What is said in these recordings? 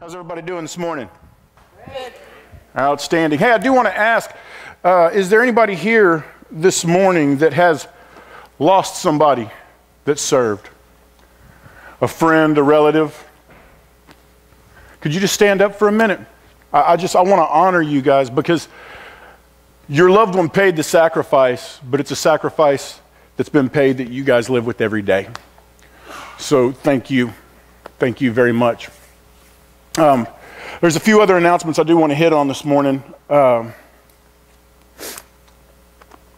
How's everybody doing this morning? Good. Outstanding. Hey, I do want to ask uh, is there anybody here this morning that has lost somebody that served? A friend, a relative? Could you just stand up for a minute? I, I just I want to honor you guys because your loved one paid the sacrifice, but it's a sacrifice that's been paid that you guys live with every day. So thank you. Thank you very much. Um, there's a few other announcements I do want to hit on this morning. Um,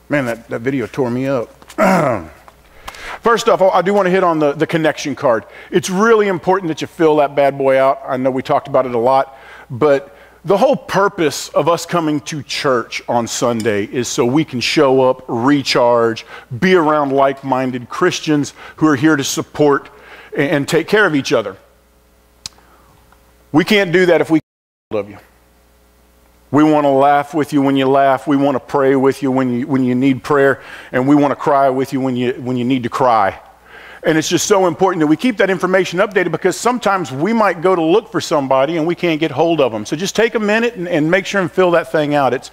man, that, that video tore me up. First off, I do want to hit on the, the connection card. It's really important that you fill that bad boy out. I know we talked about it a lot, but the whole purpose of us coming to church on Sunday is so we can show up, recharge, be around like minded Christians who are here to support and take care of each other. We can't do that if we love you. We want to laugh with you when you laugh. We want to pray with you when you, when you need prayer. And we want to cry with you when you, when you need to cry. And it's just so important that we keep that information updated because sometimes we might go to look for somebody and we can't get hold of them. So just take a minute and, and make sure and fill that thing out. It's,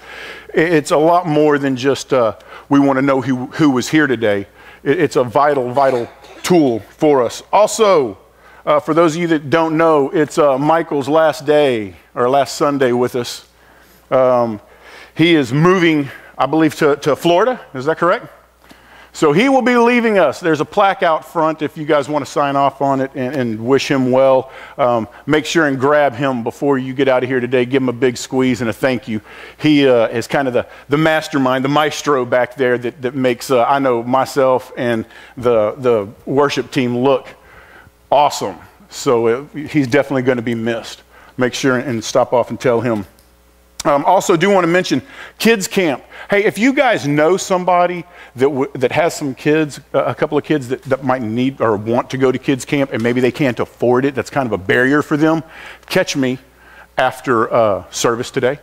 it's a lot more than just uh, we want to know who, who was here today. It, it's a vital, vital tool for us. Also, uh, for those of you that don't know, it's uh, Michael's last day or last Sunday with us. Um, he is moving, I believe, to, to Florida. Is that correct? So he will be leaving us. There's a plaque out front if you guys want to sign off on it and, and wish him well. Um, make sure and grab him before you get out of here today. Give him a big squeeze and a thank you. He uh, is kind of the, the mastermind, the maestro back there that, that makes, uh, I know, myself and the, the worship team look awesome. So it, he's definitely going to be missed. Make sure and stop off and tell him. Um, also, do want to mention kids camp. Hey, if you guys know somebody that, that has some kids, uh, a couple of kids that, that might need or want to go to kids camp and maybe they can't afford it, that's kind of a barrier for them, catch me after uh, service today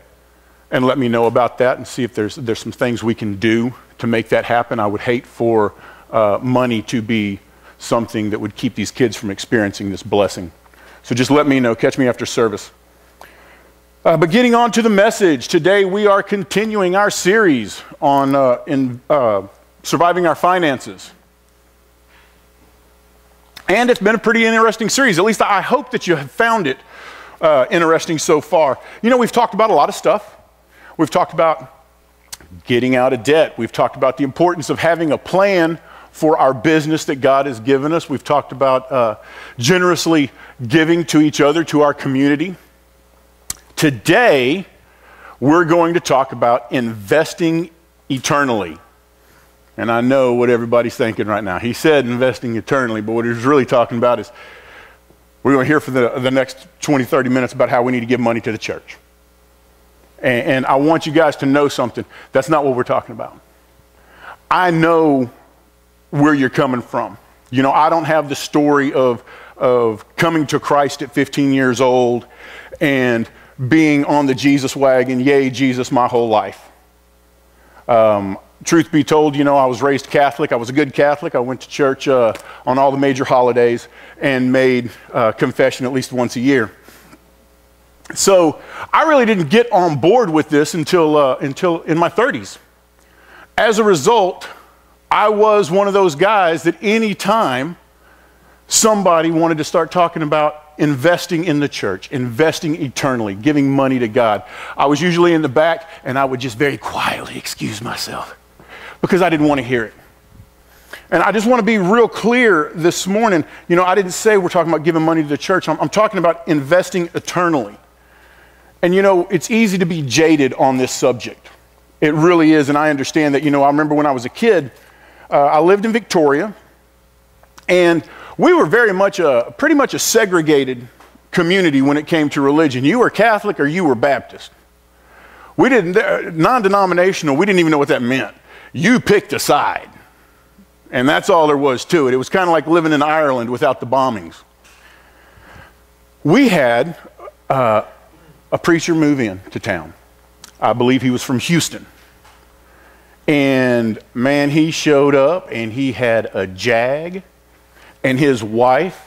and let me know about that and see if there's, there's some things we can do to make that happen. I would hate for uh, money to be something that would keep these kids from experiencing this blessing. So just let me know. Catch me after service. Uh, but getting on to the message, today we are continuing our series on uh, in, uh, surviving our finances. And it's been a pretty interesting series. At least I hope that you have found it uh, interesting so far. You know, we've talked about a lot of stuff. We've talked about getting out of debt. We've talked about the importance of having a plan for our business that God has given us. We've talked about uh, generously giving to each other, to our community. Today, we're going to talk about investing eternally. And I know what everybody's thinking right now. He said investing eternally, but what he's really talking about is we're going to hear for the, the next 20, 30 minutes about how we need to give money to the church. And, and I want you guys to know something. That's not what we're talking about. I know where you're coming from. You know, I don't have the story of, of coming to Christ at 15 years old and being on the Jesus wagon, yay, Jesus, my whole life. Um, truth be told, you know, I was raised Catholic. I was a good Catholic. I went to church uh, on all the major holidays and made uh, confession at least once a year. So I really didn't get on board with this until, uh, until in my 30s. As a result, I was one of those guys that anytime somebody wanted to start talking about investing in the church, investing eternally, giving money to God, I was usually in the back and I would just very quietly excuse myself because I didn't want to hear it. And I just want to be real clear this morning. You know, I didn't say we're talking about giving money to the church, I'm, I'm talking about investing eternally. And you know, it's easy to be jaded on this subject. It really is. And I understand that, you know, I remember when I was a kid, uh, I lived in Victoria, and we were very much a pretty much a segregated community when it came to religion. You were Catholic or you were Baptist. We didn't non-denominational. We didn't even know what that meant. You picked a side, and that's all there was to it. It was kind of like living in Ireland without the bombings. We had uh, a preacher move in to town. I believe he was from Houston. And man, he showed up and he had a jag, and his wife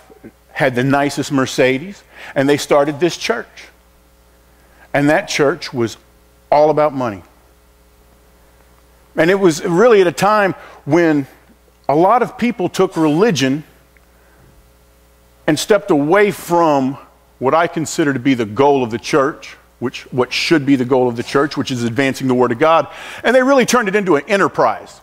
had the nicest Mercedes, and they started this church. And that church was all about money. And it was really at a time when a lot of people took religion and stepped away from what I consider to be the goal of the church, which what should be the goal of the church, which is advancing the word of God, and they really turned it into an enterprise.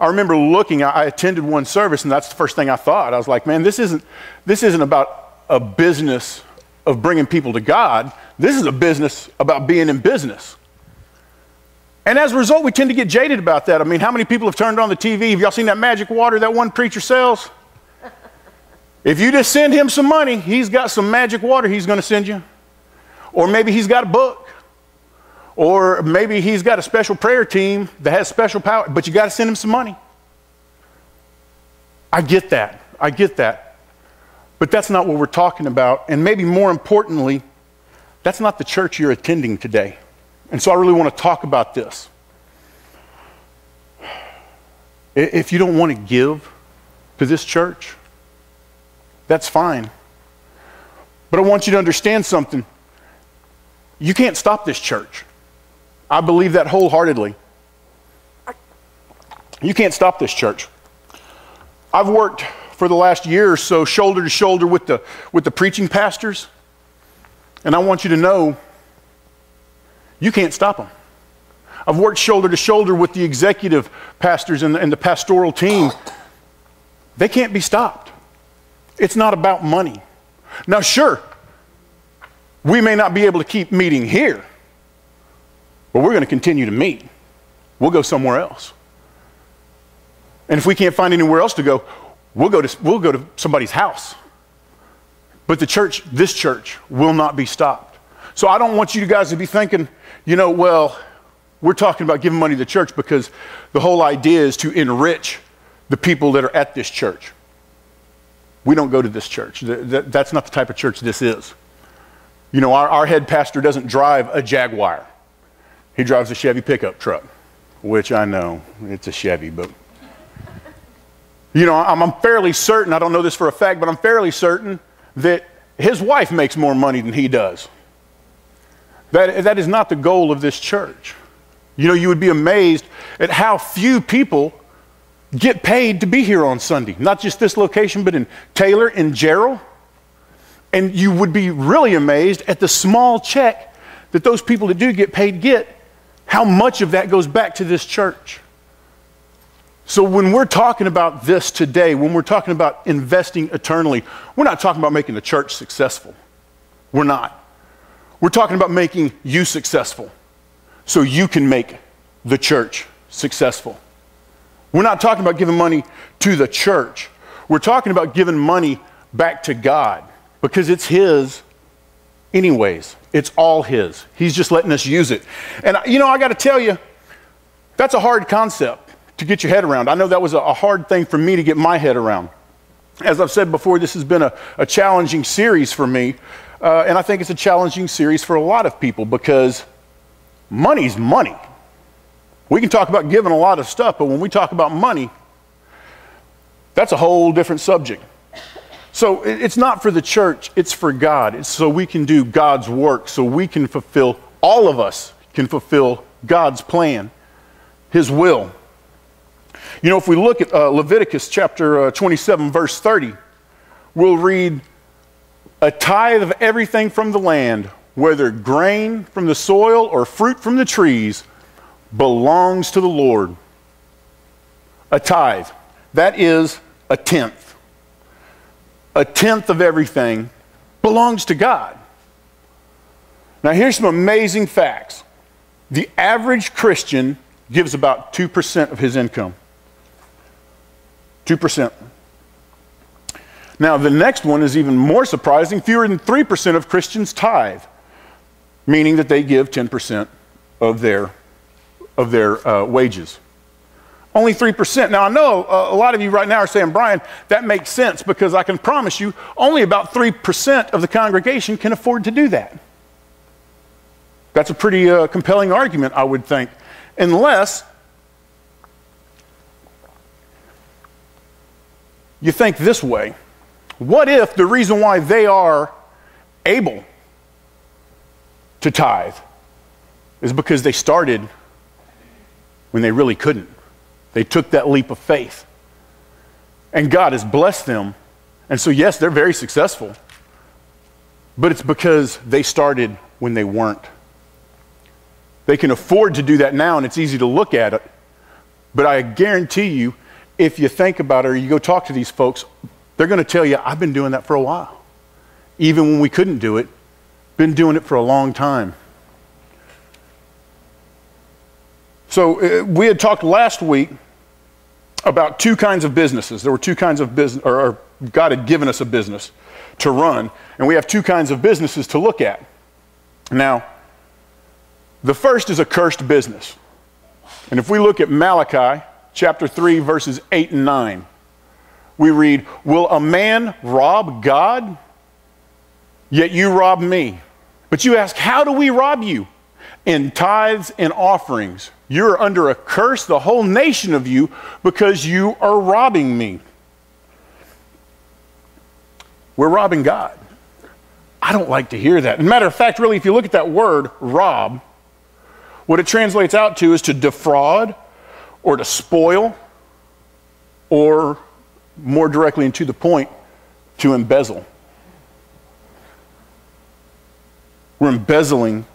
I remember looking, I attended one service, and that's the first thing I thought. I was like, man, this isn't, this isn't about a business of bringing people to God. This is a business about being in business. And as a result, we tend to get jaded about that. I mean, how many people have turned on the TV? Have y'all seen that magic water that one preacher sells? If you just send him some money, he's got some magic water he's going to send you. Or maybe he's got a book. Or maybe he's got a special prayer team that has special power, but you got to send him some money. I get that. I get that. But that's not what we're talking about. And maybe more importantly, that's not the church you're attending today. And so I really want to talk about this. If you don't want to give to this church, that's fine. But I want you to understand something. You can't stop this church. I believe that wholeheartedly. You can't stop this church. I've worked for the last year or so shoulder to shoulder with the, with the preaching pastors, and I want you to know you can't stop them. I've worked shoulder to shoulder with the executive pastors and the, and the pastoral team. They can't be stopped. It's not about money. Now, sure, we may not be able to keep meeting here, but we're going to continue to meet. We'll go somewhere else. And if we can't find anywhere else to go, we'll go to, we'll go to somebody's house. But the church, this church, will not be stopped. So I don't want you guys to be thinking, you know, well, we're talking about giving money to the church because the whole idea is to enrich the people that are at this church. We don't go to this church. That's not the type of church this is. You know, our, our head pastor doesn't drive a Jaguar. He drives a Chevy pickup truck, which I know it's a Chevy, but you know, I'm, I'm, fairly certain, I don't know this for a fact, but I'm fairly certain that his wife makes more money than he does. That, that is not the goal of this church. You know, you would be amazed at how few people get paid to be here on Sunday. Not just this location, but in Taylor in Jarrell. And you would be really amazed at the small check that those people that do get paid get, how much of that goes back to this church. So when we're talking about this today, when we're talking about investing eternally, we're not talking about making the church successful. We're not. We're talking about making you successful so you can make the church successful. We're not talking about giving money to the church. We're talking about giving money back to God because it's His anyways. It's all His. He's just letting us use it. And, you know, I got to tell you, that's a hard concept to get your head around. I know that was a, hard thing for me to get my head around. As I've said before, this has been a, a challenging series for me. Uh, and I think it's a challenging series for a lot of people because money's money. We can talk about giving a lot of stuff, but when we talk about money, that's a whole different subject. So it's not for the church, it's for God. It's so we can do God's work, so we can fulfill, all of us can fulfill God's plan, His will. You know, if we look at uh, Leviticus chapter uh, 27, verse 30, we'll read, A tithe of everything from the land, whether grain from the soil or fruit from the trees, belongs to the Lord. A tithe, that is a tenth a tenth of everything belongs to God. Now, here's some amazing facts. The average Christian gives about 2% of his income. 2%. Now, the next one is even more surprising. Fewer than 3% of Christians tithe, meaning that they give 10% of their, of their uh, wages. Only 3%. Now, I know a lot of you right now are saying, Brian, that makes sense because I can promise you only about 3% of the congregation can afford to do that. That's a pretty uh, compelling argument, I would think, unless you think this way What if the reason why they are able to tithe is because they started when they really couldn't? They took that leap of faith. And God has blessed them. And so, yes, they're very successful. But it's because they started when they weren't. They can afford to do that now, and it's easy to look at it. But I guarantee you, if you think about it or you go talk to these folks, they're going to tell you, I've been doing that for a while. Even when we couldn't do it, been doing it for a long time. So uh, we had talked last week about two kinds of businesses. There were two kinds of business, or, or God had given us a business to run, and we have two kinds of businesses to look at. Now, the first is a cursed business. And if we look at Malachi chapter 3, verses 8 and 9, we read, Will a man rob God? Yet you rob me. But you ask, How do we rob you? In tithes and offerings. You're under a curse, the whole nation of you, because you are robbing me. We're robbing God. I don't like to hear that. Matter of fact, really, if you look at that word, rob, what it translates out to is to defraud or to spoil or, more directly and to the point, to embezzle. We're embezzling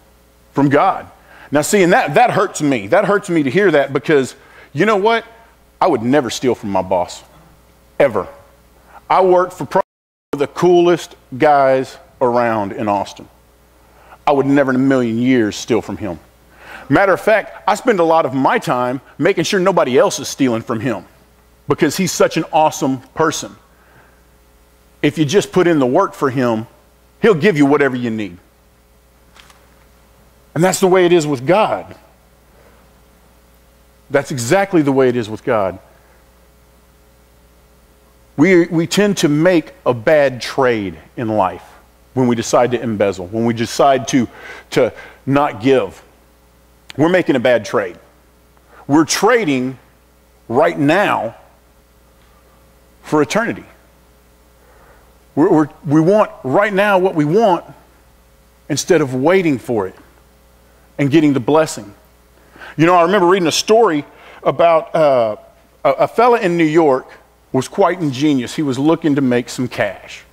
from God. Now, see, and that, that hurts me. That hurts me to hear that because you know what? I would never steal from my boss, ever. I work for probably the coolest guys around in Austin. I would never in a million years steal from him. Matter of fact, I spend a lot of my time making sure nobody else is stealing from him because he's such an awesome person. If you just put in the work for him, he'll give you whatever you need. And that's the way it is with God. That's exactly the way it is with God. We, we tend to make a bad trade in life when we decide to embezzle, when we decide to, to not give we're making a bad trade. We're trading right now for eternity. We're, we're, we want right now what we want instead of waiting for it and getting the blessing. You know, I remember reading a story about uh, a, fella in New York was quite ingenious. He was looking to make some cash.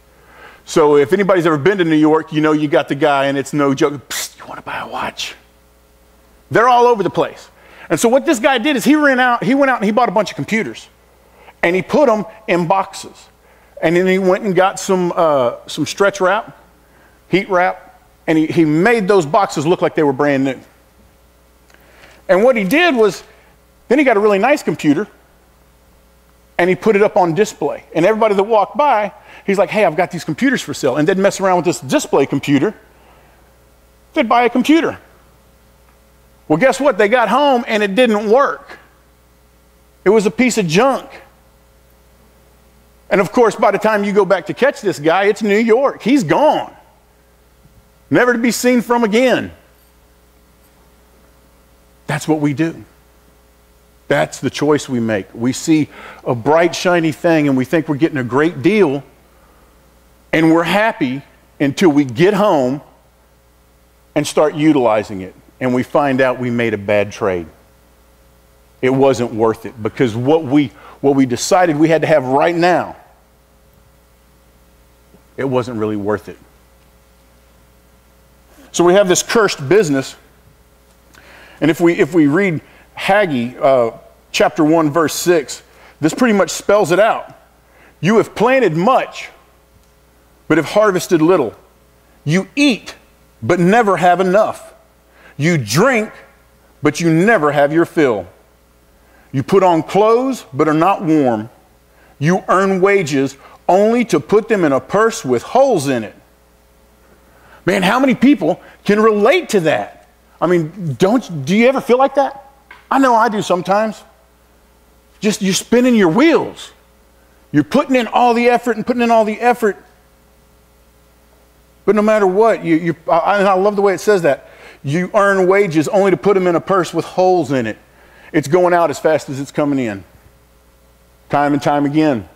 So if anybody's ever been to New York, you know you got the guy, and it's no joke. you want to buy a watch? They're all over the place. And so what this guy did is he ran out, he went out and he bought a bunch of computers. And he put them in boxes. And then he went and got some, uh, some stretch wrap, heat wrap, and he, he made those boxes look like they were brand new. And what he did was, then he got a really nice computer, and he put it up on display. And everybody that walked by, he's like, hey, I've got these computers for sale. And they'd mess around with this display computer. They'd buy a computer. Well, guess what? They got home and it didn't work. It was a piece of junk. And of course, by the time you go back to catch this guy, it's New York. He's gone. Never to be seen from again. That's what we do. That's the choice we make. We see a bright, shiny thing and we think we're getting a great deal, and we're happy until we get home and start utilizing it and we find out we made a bad trade. It wasn't worth it because what we, what we decided we had to have right now, it wasn't really worth it. So we have this cursed business. And if we, if we read Haggai uh, chapter 1, verse 6, this pretty much spells it out. You have planted much, but have harvested little. You eat, but never have enough. You drink, but you never have your fill. You put on clothes, but are not warm. You earn wages only to put them in a purse with holes in it. Man, how many people can relate to that? I mean, don't do you ever feel like that? I know I do sometimes. Just you're spinning your wheels. You're putting in all the effort and putting in all the effort. But no matter what, you, you I, I love the way it says that. You earn wages only to put them in a purse with holes in it. It's going out as fast as it's coming in, time and time again.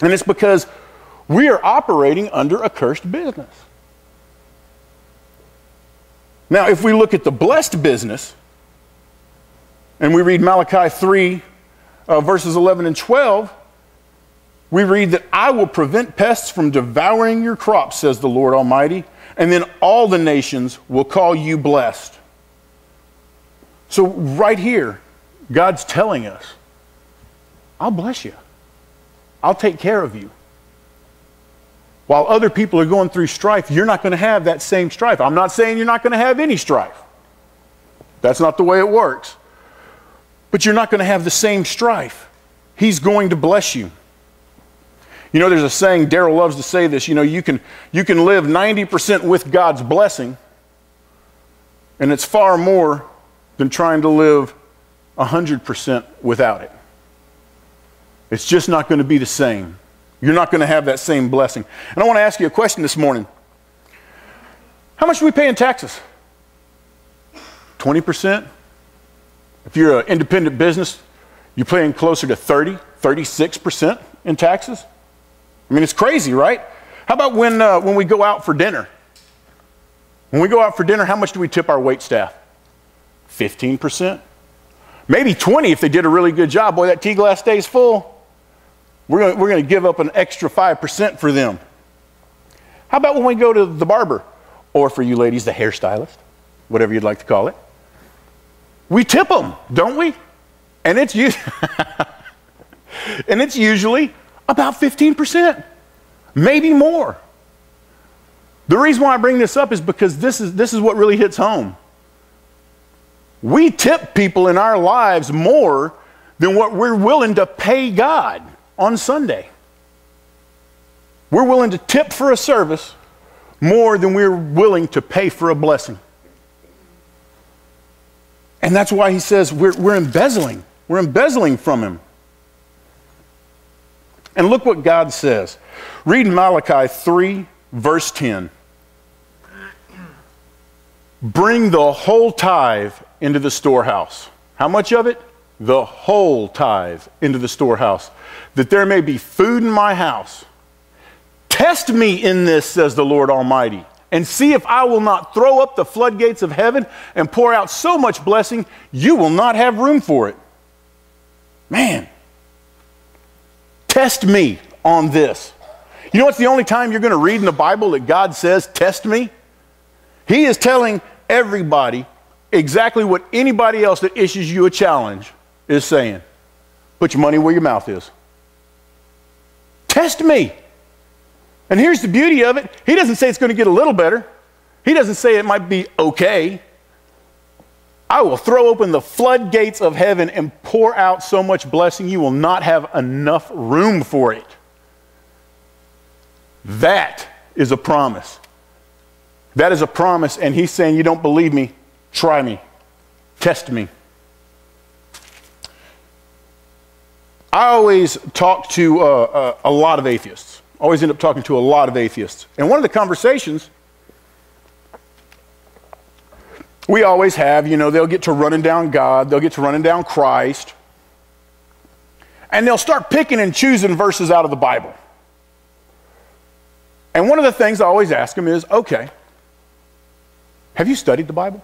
And it's because We are operating under a cursed business. Now, if we look at the blessed business, and we read Malachi 3, uh, verses 11 and 12, we read that I will prevent pests from devouring your crops, says the Lord Almighty, and then all the nations will call you blessed. So, right here, God's telling us, I'll bless you, I'll take care of you. While other people are going through strife, you're not going to have that same strife. I'm not saying you're not going to have any strife. That's not the way it works. But you're not going to have the same strife. He's going to bless you. You know, there's a saying, Daryl loves to say this, you know, you can, you can live 90% with God's blessing, and it's far more than trying to live 100% without it. It's just not going to be the same. You're not going to have that same blessing. And I want to ask you a question this morning. How much do we pay in taxes? 20%? If you're an independent business, you're paying closer to 30, 36% in taxes? I mean, it's crazy, right? How about when, uh, when we go out for dinner? When we go out for dinner, how much do we tip our wait staff? 15%? Maybe 20 if they did a really good job. Boy, that tea glass stays full. We're going we're to give up an extra 5% for them. How about when we go to the barber? Or for you ladies, the hairstylist, whatever you'd like to call it. We tip them, don't we? And it's, and it's usually about 15%, maybe more. The reason why I bring this up is because this is, this is what really hits home. We tip people in our lives more than what we're willing to pay God on Sunday. We're willing to tip for a service more than we're willing to pay for a blessing. And that's why he says we're, we're embezzling. We're embezzling from him. And look what God says. Read Malachi 3, verse 10. Bring the whole tithe into the storehouse. How much of it? The whole tithe into the storehouse, that there may be food in my house. Test me in this, says the Lord Almighty, and see if I will not throw up the floodgates of heaven and pour out so much blessing you will not have room for it. Man, test me on this. You know what's the only time you're going to read in the Bible that God says, test me? He is telling everybody exactly what anybody else that issues you a challenge is saying. Put your money where your mouth is. Test me. And here's the beauty of it He doesn't say it's going to get a little better, He doesn't say it might be okay. I will throw open the floodgates of heaven and pour out so much blessing you will not have enough room for it. That is a promise. That is a promise, and he's saying, You don't believe me? Try me, test me. I always talk to uh, uh, a lot of atheists. Always end up talking to a lot of atheists. And one of the conversations we always have, you know, they'll get to running down God, they'll get to running down Christ, and they'll start picking and choosing verses out of the Bible. And one of the things I always ask them is okay, have you studied the Bible?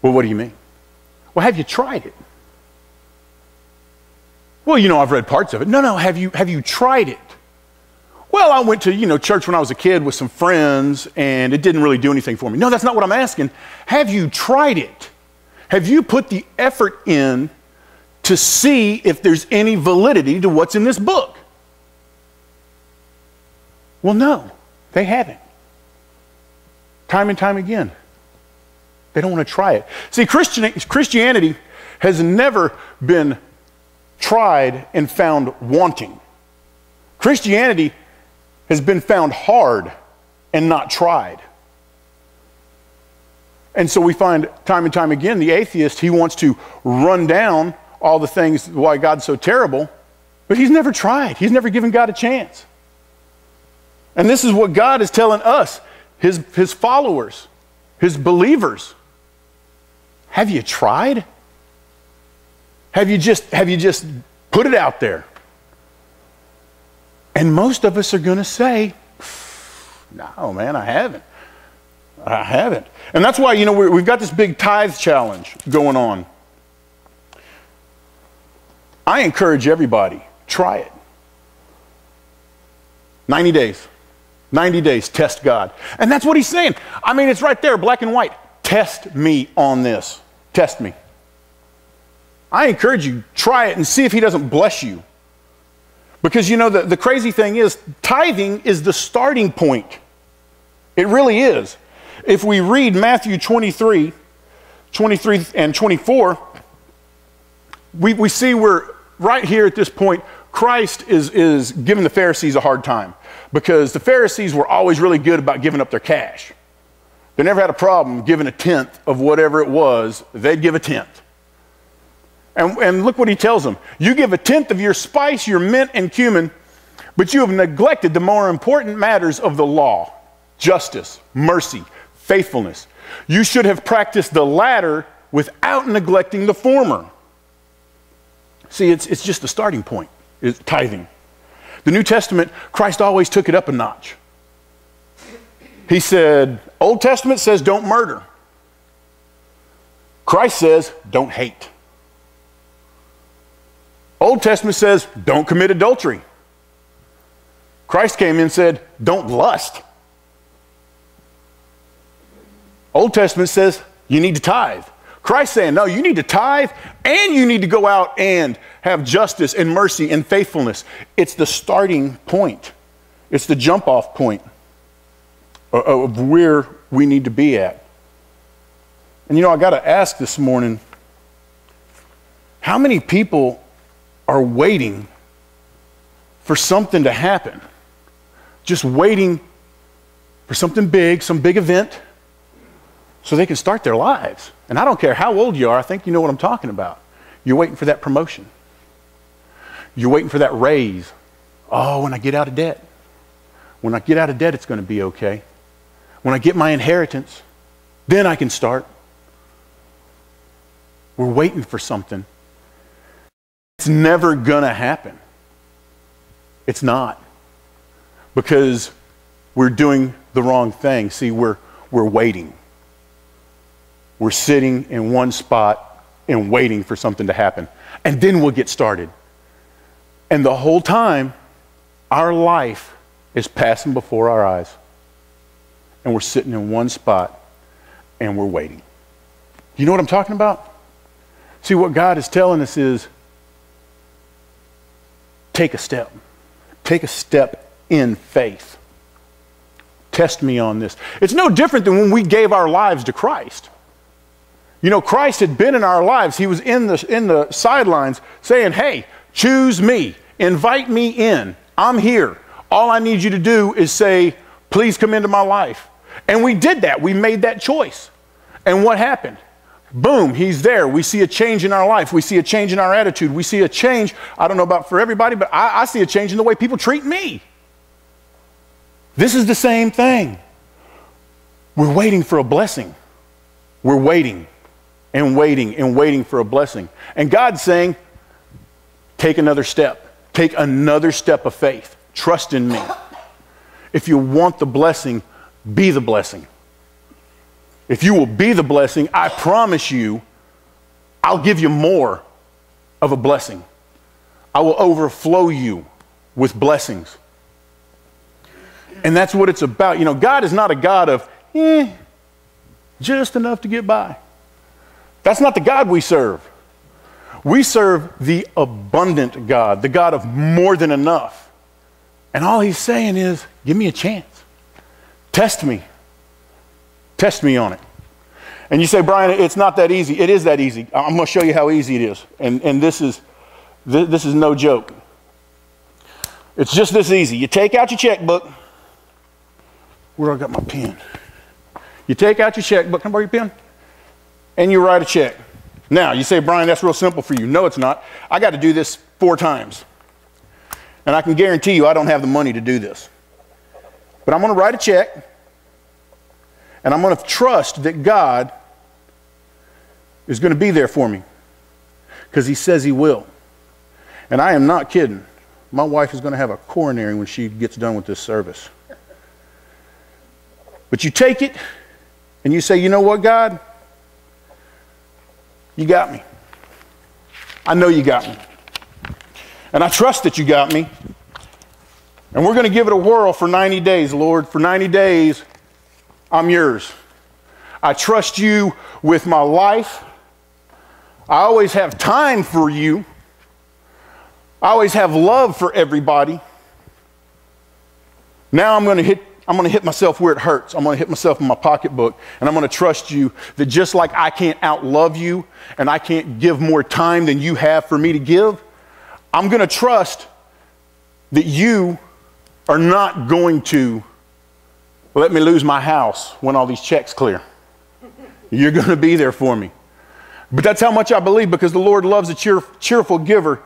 Well, what do you mean? Well, have you tried it? Well, you know, I've read parts of it. No, no, have you, have you tried it? Well, I went to, you know, church when I was a kid with some friends and it didn't really do anything for me. No, that's not what I'm asking. Have you tried it? Have you put the effort in to see if there's any validity to what's in this book? Well, no, they haven't. Time and time again. They don't want to try it. See, Christianity has never been tried and found wanting. Christianity has been found hard and not tried. And so we find time and time again the atheist, he wants to run down all the things why God's so terrible, but he's never tried. He's never given God a chance. And this is what God is telling us, his, his followers, his believers. Have you tried? Have you just have you just put it out there? And most of us are going to say, no, man, I haven't. I haven't. And that's why, you know, we've got this big tithe challenge going on. I encourage everybody, try it. 90 days. 90 days, test God. And that's what he's saying. I mean, it's right there, black and white. Test me on this. Test me. I encourage you, try it and see if he doesn't bless you. Because you know, the, the crazy thing is, tithing is the starting point. It really is. If we read Matthew 23, 23 and 24, we, we see we're right here at this point, Christ is, is giving the Pharisees a hard time because the Pharisees were always really good about giving up their cash. They never had a problem giving a tenth of whatever it was, they'd give a tenth. And, and look what he tells them you give a tenth of your spice, your mint, and cumin, but you have neglected the more important matters of the law justice, mercy, faithfulness. You should have practiced the latter without neglecting the former. See, it's, it's just the starting point, is tithing. The New Testament, Christ always took it up a notch. He said, Old Testament says don't murder. Christ says don't hate. Old Testament says don't commit adultery. Christ came in and said don't lust. Old Testament says you need to tithe. Christ saying, no, you need to tithe and you need to go out and have justice and mercy and faithfulness. It's the starting point, it's the jump off point of where we need to be at. And you know, I got to ask this morning how many people are waiting for something to happen? Just waiting for something big, some big event so they can start their lives. And I don't care how old you are, I think you know what I'm talking about. You're waiting for that promotion, you're waiting for that raise. Oh, when I get out of debt. When I get out of debt, it's going to be okay. When I get my inheritance, then I can start. We're waiting for something. It's never going to happen. It's not. Because we're doing the wrong thing. See, we're, we're waiting. We're sitting in one spot and waiting for something to happen. And then we'll get started. And the whole time, our life is passing before our eyes. And we're sitting in one spot and we're waiting. You know what I'm talking about? See, what God is telling us is take a step. Take a step in faith. Test me on this. It's no different than when we gave our lives to Christ. You know, Christ had been in our lives. He was in the, in the sidelines saying, Hey, choose me, invite me in. I'm here. All I need you to do is say, Please come into my life. And we did that. We made that choice. And what happened? Boom, he's there. We see a change in our life. We see a change in our attitude. We see a change. I don't know about for everybody, but I, I see a change in the way people treat me. This is the same thing. We're waiting for a blessing. We're waiting and waiting and waiting for a blessing. And God's saying, take another step. Take another step of faith. Trust in me. If you want the blessing, be the blessing. If you will be the blessing, I promise you, I'll give you more of a blessing. I will overflow you with blessings. And that's what it's about. You know, God is not a God of, eh, just enough to get by. That's not the God we serve. We serve the abundant God, the God of more than enough. And all he's saying is, give me a chance. Test me. Test me on it. And you say, Brian, it's not that easy. It is that easy. I'm going to show you how easy it is. And, and this, is, this, this is no joke. It's just this easy. You take out your checkbook. Where I got my pen? You take out your checkbook. Can I borrow your pen? and you write a check. Now, you say, Brian, that's real simple for you. No, it's not. I got to do this four times. And I can guarantee you I don't have the money to do this. But I'm going to write a check, and I'm going to trust that God is going to be there for me because He says He will. And I am not kidding. My wife is going to have a coronary when she gets done with this service. But you take it and you say, you know what, God? You got me. I know you got me. And I trust that you got me. And we're going to give it a whirl for 90 days, Lord. For 90 days, I'm yours. I trust you with my life. I always have time for you. I always have love for everybody. Now I'm going to hit I'm going to hit myself where it hurts. I'm going to hit myself in my pocketbook. And I'm going to trust you that just like I can't outlove you and I can't give more time than you have for me to give, I'm going to trust that you are not going to let me lose my house when all these checks clear. You're going to be there for me. But that's how much I believe because the Lord loves a cheer, cheerful giver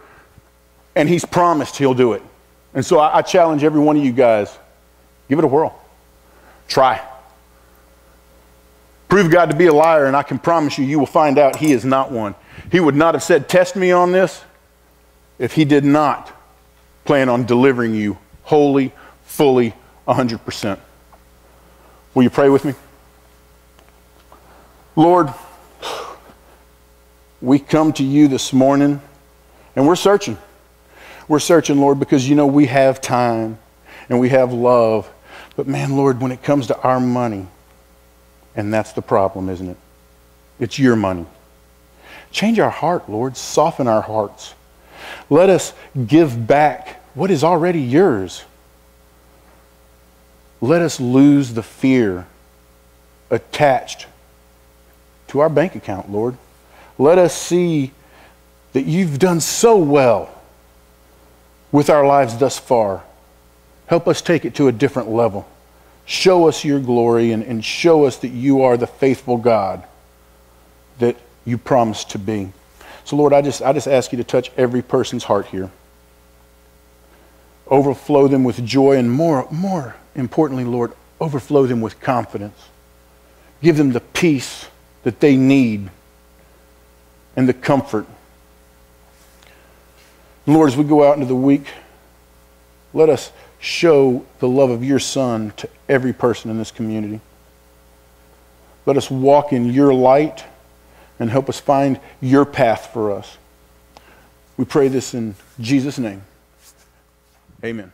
and He's promised He'll do it. And so I, I challenge every one of you guys give it a whirl. Try. Prove God to be a liar, and I can promise you, you will find out He is not one. He would not have said, Test me on this, if He did not plan on delivering you wholly, fully, 100%. Will you pray with me? Lord, we come to you this morning and we're searching. We're searching, Lord, because you know we have time and we have love. But man, Lord, when it comes to our money, and that's the problem, isn't it? It's your money. Change our heart, Lord. Soften our hearts. Let us give back what is already yours. Let us lose the fear attached to our bank account, Lord. Let us see that you've done so well with our lives thus far. Help us take it to a different level. Show us your glory and, and show us that you are the faithful God that you promised to be. So, Lord, I just, I just ask you to touch every person's heart here. Overflow them with joy, and more, more importantly, Lord, overflow them with confidence. Give them the peace that they need and the comfort. Lord, as we go out into the week, let us show the love of your Son to every person in this community. Let us walk in your light and help us find your path for us. We pray this in Jesus' name. Amen.